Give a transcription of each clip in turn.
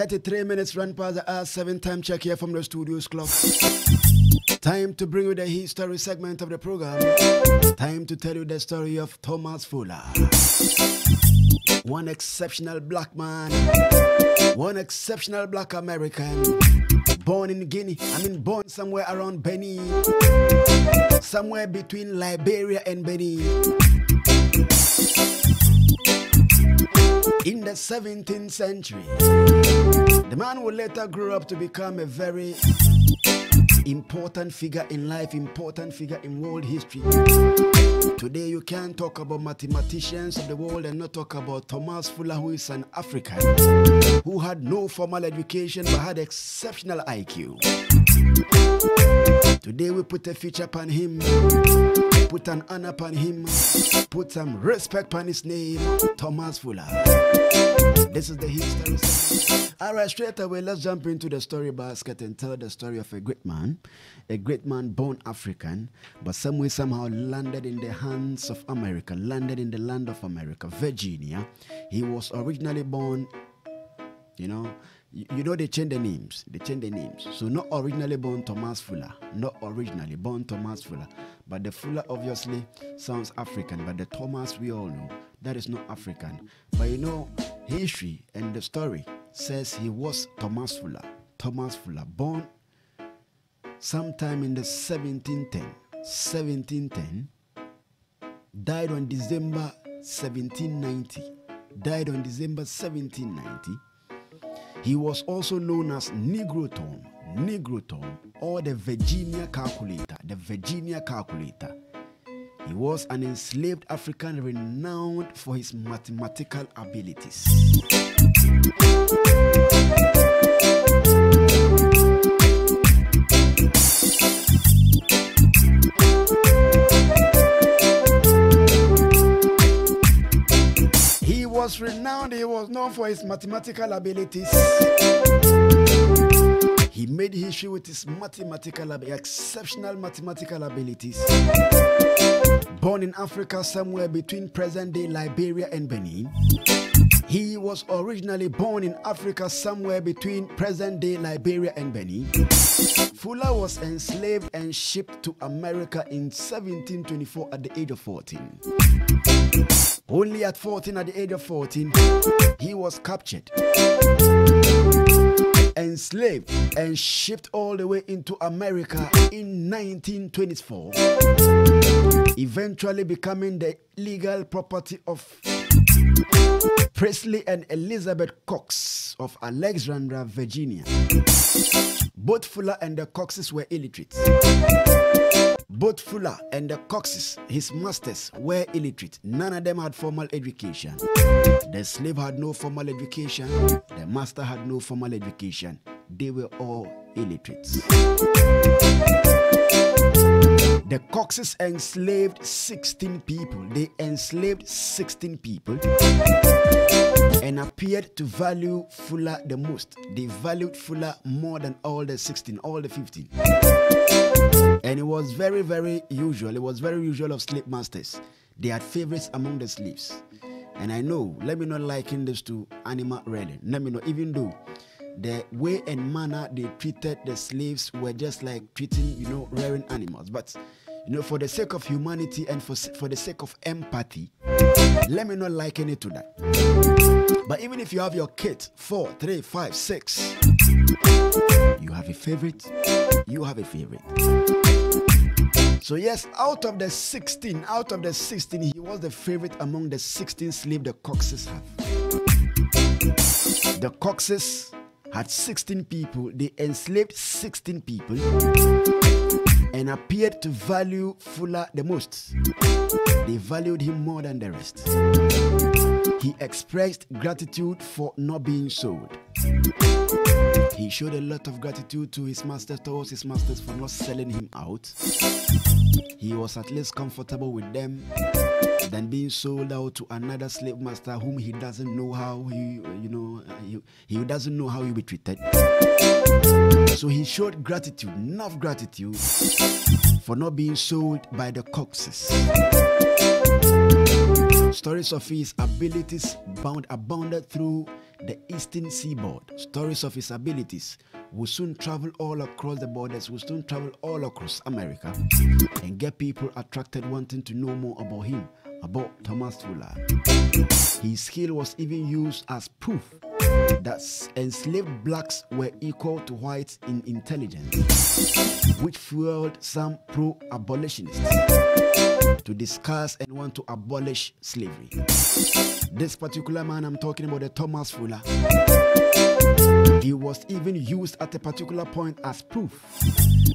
33 minutes run past the hour, seven time check here from the studios clock. Time to bring you the history segment of the program. Time to tell you the story of Thomas Fuller. One exceptional black man, one exceptional black American, born in Guinea, I mean, born somewhere around Benin, somewhere between Liberia and Benin. The 17th century, the man would later grow up to become a very important figure in life, important figure in world history. Today, you can't talk about mathematicians of the world and not talk about Thomas Fuller, who is an African who had no formal education but had exceptional IQ. Today, we put a feature upon him, put an honor upon him, put some respect upon his name, Thomas Fuller. This is the history. All right, straight away, let's jump into the story basket and tell the story of a great man, a great man born African, but some way somehow landed in the hands of America, landed in the land of America, Virginia. He was originally born, you know, you, you know they change the names. They change the names. So not originally born Thomas Fuller, not originally born Thomas Fuller, but the Fuller obviously sounds African, but the Thomas we all know that is not African. But you know, history and the story says he was Thomas Fuller. Thomas Fuller, born sometime in the 1710. 1710, died on December 1790. Died on December 1790. He was also known as Negro Tom, Negro Tom, or the Virginia calculator, the Virginia calculator. He was an enslaved African renowned for his mathematical abilities. He was renowned, he was known for his mathematical abilities. He made history with his mathematical, exceptional mathematical abilities. Born in Africa, somewhere between present day Liberia and Benin. He was originally born in Africa, somewhere between present day Liberia and Benin. Fuller was enslaved and shipped to America in 1724 at the age of 14. Only at 14, at the age of 14, he was captured, enslaved, and shipped all the way into America in 1924, eventually becoming the legal property of Presley and Elizabeth Cox of Alexandria, Virginia. Both Fuller and the Coxes were illiterate. Both Fuller and the Coxes, his masters, were illiterate. None of them had formal education. The slave had no formal education. The master had no formal education. They were all illiterates. The Coxes enslaved 16 people. They enslaved 16 people and appeared to value Fuller the most. They valued Fuller more than all the 16, all the 15. And it was very, very usual. It was very usual of slave masters. They had favorites among the slaves. And I know, let me not liken this to animal rearing. Let me know, even though the way and manner they treated the slaves were just like treating, you know, rearing animals. But you know, for the sake of humanity and for, for the sake of empathy, let me not liken it to that. But even if you have your kid, four, three, five, six, you have a favorite, you have a favorite. So, yes, out of the 16, out of the 16, he was the favorite among the 16 slaves the Coxes have. The Coxes had 16 people, they enslaved 16 people and appeared to value Fuller the most. They valued him more than the rest. He expressed gratitude for not being sold. He showed a lot of gratitude to his masters, towards his masters for not selling him out. He was at least comfortable with them than being sold out to another slave master whom he doesn't know how he, you know, he, he doesn't know how he'll be treated. So he showed gratitude, enough gratitude, for not being sold by the Coxes. Stories of his abilities bound abounded through the eastern seaboard. Stories of his abilities will soon travel all across the borders, will soon travel all across America and get people attracted wanting to know more about him, about Thomas Fuller. His skill was even used as proof that enslaved blacks were equal to whites in intelligence, which fueled some pro abolitionists to discuss and want to abolish slavery. This particular man I'm talking about, the Thomas Fuller, he was even used at a particular point as proof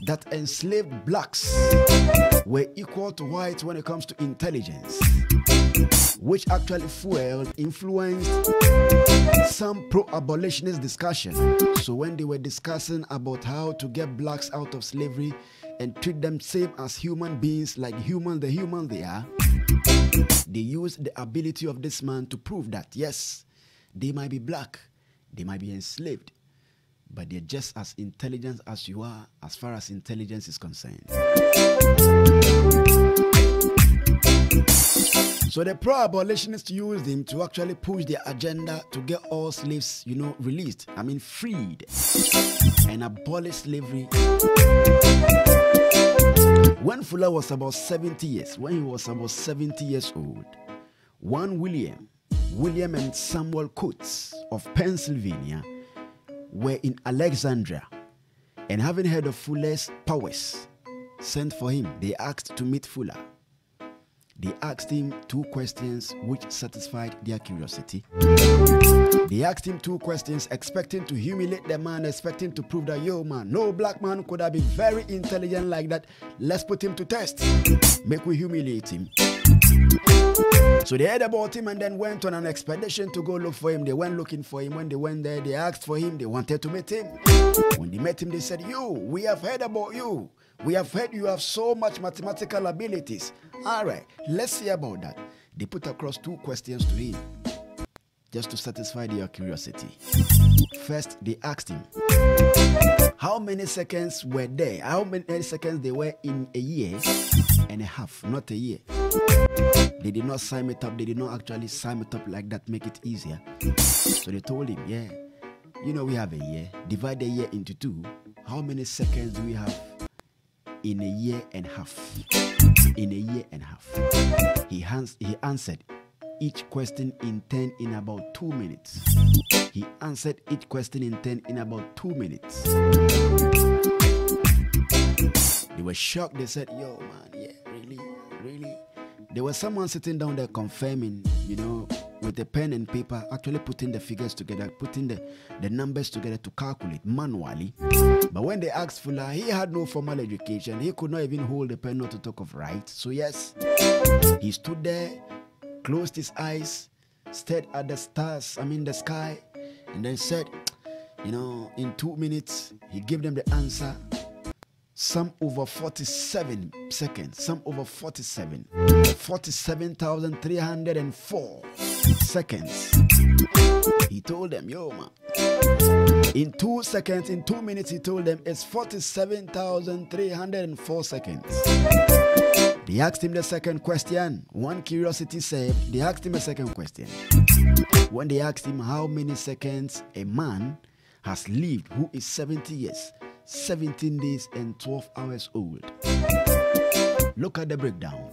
that enslaved blacks were equal to whites when it comes to intelligence, which actually fueled, influenced some pro abolitionist discussion. So when they were discussing about how to get blacks out of slavery and treat them same as human beings, like human, the human they are, they use the ability of this man to prove that yes, they might be black, they might be enslaved, but they're just as intelligent as you are as far as intelligence is concerned. So the pro-abolitionists used him to actually push their agenda to get all slaves, you know, released. I mean, freed and abolish slavery. When Fuller was about 70 years, when he was about 70 years old, one William, William and Samuel Coates of Pennsylvania were in Alexandria and having heard of Fuller's powers, sent for him. They asked to meet Fuller. They asked him two questions which satisfied their curiosity. Asked him two questions, expecting to humiliate the man, expecting to prove that, yo, man, no black man could have been very intelligent like that. Let's put him to test. Make we humiliate him. So they heard about him and then went on an expedition to go look for him. They went looking for him. When they went there, they asked for him. They wanted to meet him. When they met him, they said, Yo, we have heard about you. We have heard you have so much mathematical abilities. All right, let's see about that. They put across two questions to him just to satisfy their curiosity. First, they asked him, How many seconds were there? How many seconds they were in a year and a half, not a year? They did not sum it up, they did not actually sum it up like that, make it easier. So they told him, Yeah, you know, we have a year, divide the year into two. How many seconds do we have in a year and a half? In a year and a half. He, he answered each question in 10 in about 2 minutes. He answered each question in 10 in about 2 minutes. They were shocked. They said, Yo, man, yeah, really, really. There was someone sitting down there confirming, you know, with a pen and paper, actually putting the figures together, putting the, the numbers together to calculate manually. But when they asked Fuller, he had no formal education. He could not even hold a pen, not to talk of write. So, yes, he stood there, closed his eyes, stared at the stars, I mean the sky, and then said, you know, in two minutes, he gave them the answer. Some over 47 seconds, some over 47, 47,304 seconds. He told them, yo, man. In two seconds, in two minutes, he told them it's 47,304 seconds. They asked him the second question. One curiosity saved. They asked him a second question. When they asked him how many seconds a man has lived who is 70 years, 17 days, and 12 hours old. Look at the breakdown.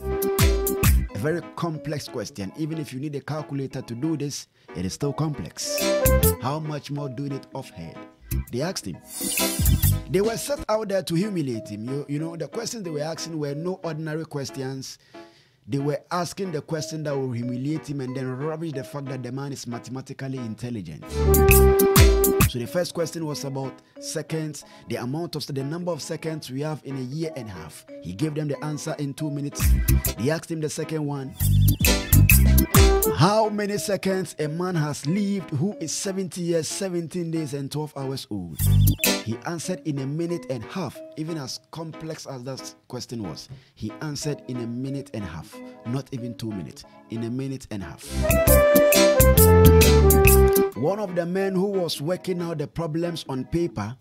A very complex question. Even if you need a calculator to do this, it is still complex. How much more doing it off head? They asked him. They were set out there to humiliate him. You, you know, the questions they were asking were no ordinary questions. They were asking the question that will humiliate him and then rubbish the fact that the man is mathematically intelligent. So the first question was about seconds, the amount of the number of seconds we have in a year and a half. He gave them the answer in two minutes. They asked him the second one. How many seconds a man has lived who is 70 years, 17 days, and 12 hours old? He answered in a minute and a half, even as complex as that question was. He answered in a minute and a half, not even two minutes, in a minute and a half. One of the men who was working out the problems on paper,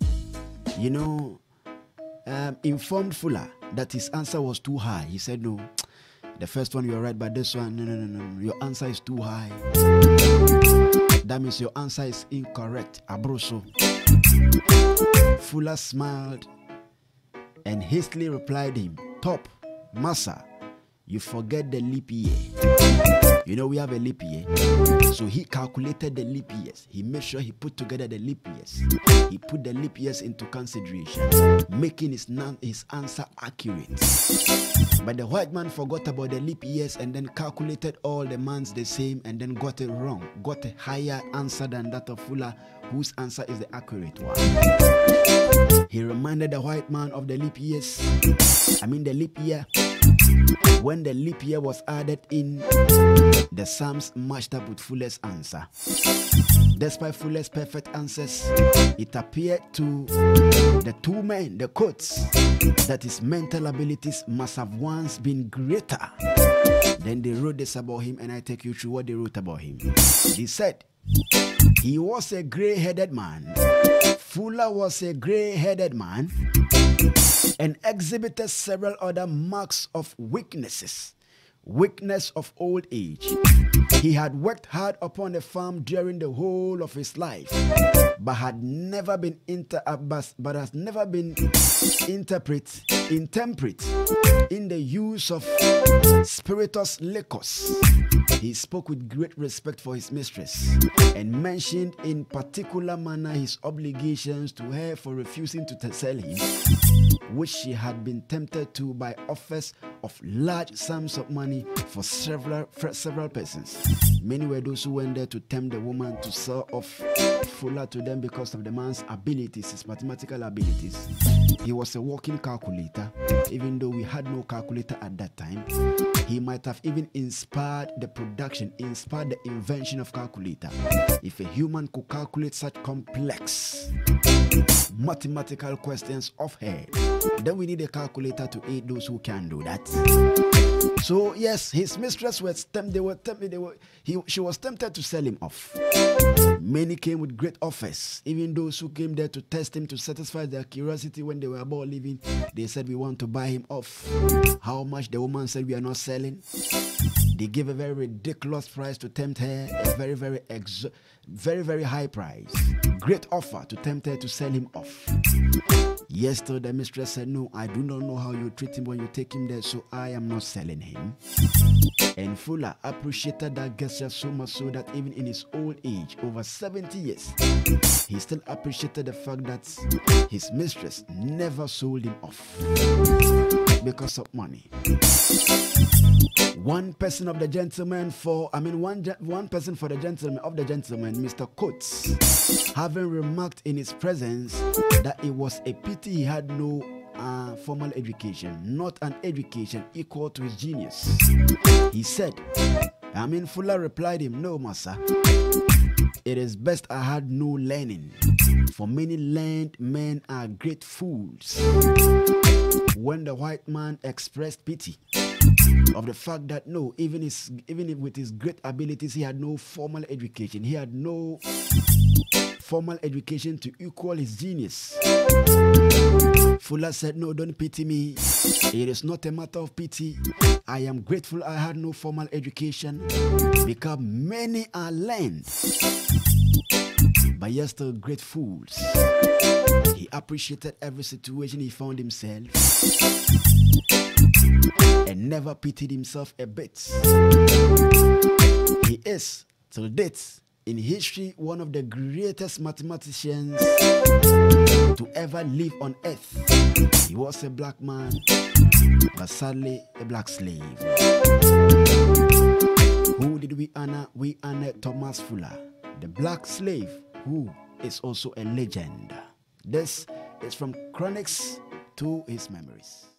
you know, um, informed Fuller that his answer was too high. He said, No, the first one you're right, but this one, no, no, no, no, your answer is too high. That means your answer is incorrect. Abroso. Fuller smiled and hastily replied him, Top, Massa, you forget the leap year. You know, we have a leap year. So he calculated the leap years. He made sure he put together the leap years. He put the leap years into consideration, making his, his answer accurate. But the white man forgot about the leap years and then calculated all the months the same and then got it wrong. Got a higher answer than that of Fuller, whose answer is the accurate one. He reminded the white man of the leap years. I mean, the leap year when the leap year was added in, the Psalms matched up with Fuller's answer. Despite Fuller's perfect answers, it appeared to the two men, the Coates, that his mental abilities must have once been greater. Then they wrote this about him, and I take you through what they wrote about him. They said, he was a gray headed man. Fuller was a gray headed man and exhibited several other marks of weaknesses weakness of old age. He had worked hard upon the farm during the whole of his life, but had never been inter uh, but has never been interpret intemperate in the use of spirituous liquors. He spoke with great respect for his mistress and mentioned in particular manner his obligations to her for refusing to sell him, which she had been tempted to by offers of large sums of money for several for several persons. Many were those who went there to tempt the woman to sell off Fuller to them because of the man's abilities, his mathematical abilities. He was a walking calculator, even though we had no calculator at that time. He might have even inspired the production, inspired the invention of calculator. If a human could calculate such complex mathematical questions of her, then we need a calculator to aid those who can do that. So yes, his mistress was tempted. They were tempted. They were. He, she was tempted to sell him off. Many came with great offers. Even those who came there to test him to satisfy their curiosity when they were about leaving, they said, "We want to buy him off." How much? The woman said, "We are not selling." They gave a very ridiculous price to tempt her, a very, very, exo- very, very high price. Great offer to tempt her to sell him off. Yes, the mistress said, No, I do not know how you treat him when you take him there, so I am not selling him. And Fuller appreciated that gesture so much so that even in his old age, over 70 years, he still appreciated the fact that his mistress never sold him off because of money one person of the gentleman for I mean one one person for the gentleman of the gentleman, Mr. Coates, having remarked in his presence that it was a pity he had no uh, formal education, not an education equal to his genius. He said, I mean Fuller replied him, No, Massa. It is best I had no learning, for many learned men are great fools. When the white man expressed pity, of the fact that no, even his even with his great abilities, he had no formal education. He had no formal education to equal his genius. Fuller said, No, don't pity me. It is not a matter of pity. I am grateful I had no formal education because many are learned, but yet still great fools. He appreciated every situation he found himself and never pitied himself a bit. He is, till date, in history, one of the greatest mathematicians to ever live on earth. He was a black man, but sadly, a black slave. Who did we honor? We honor Thomas Fuller, the black slave who is also a legend. This is from Chronics to his memories.